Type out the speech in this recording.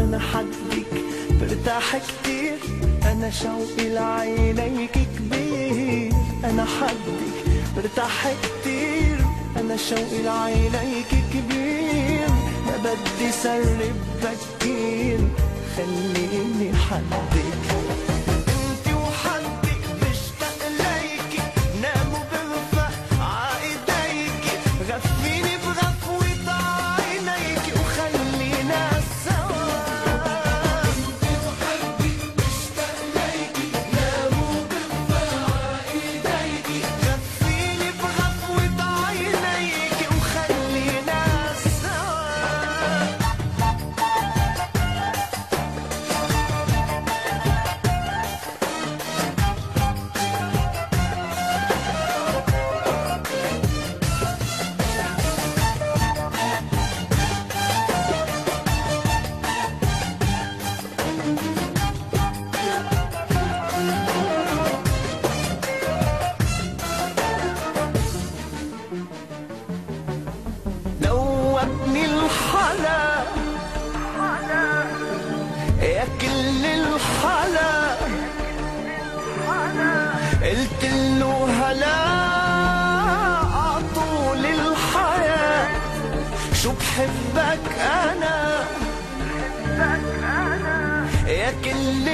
أنا حدك برتاح كتير. أنا شوقي لعينيك كبير. أنا حدك برتاح كتير. أنا شوقي لعينيك كبير. ما بدي سرب بكير خليني حدك دوبني الحلا. يا كل الحلا. قلت له هلا عطول الحياة. شو بحبك أنا؟ يا كل